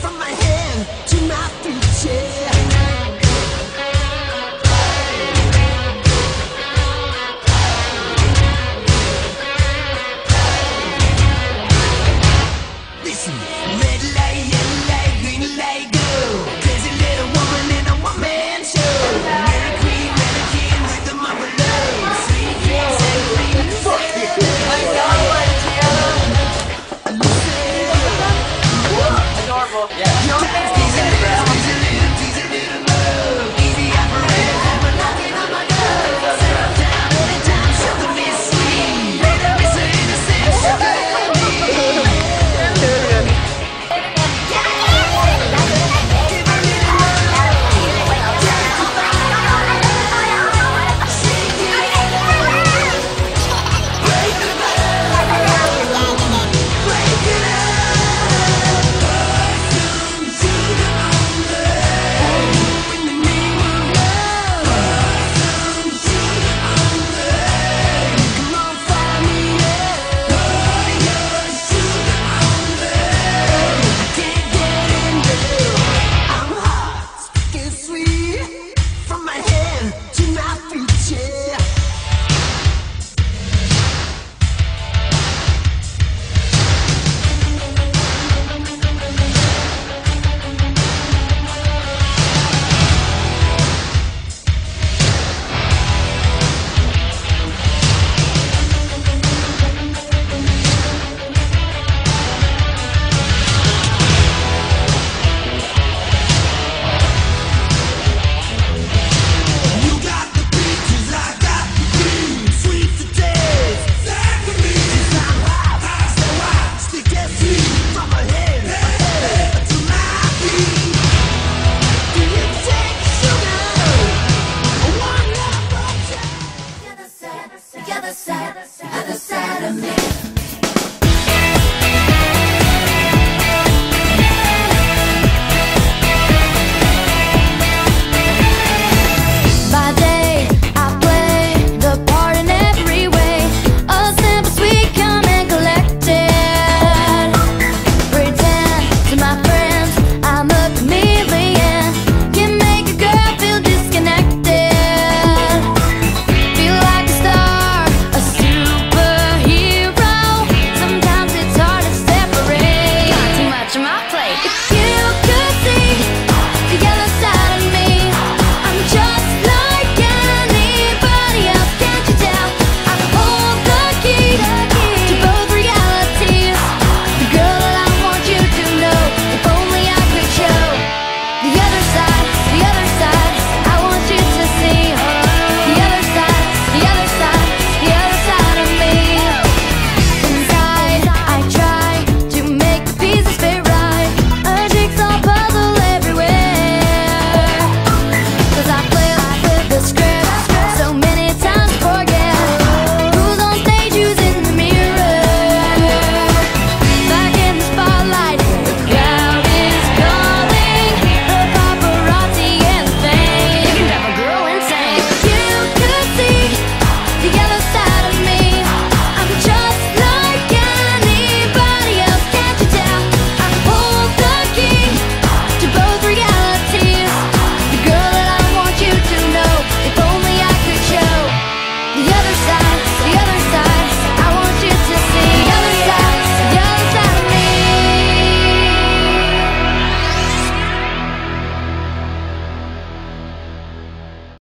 From my head to my future.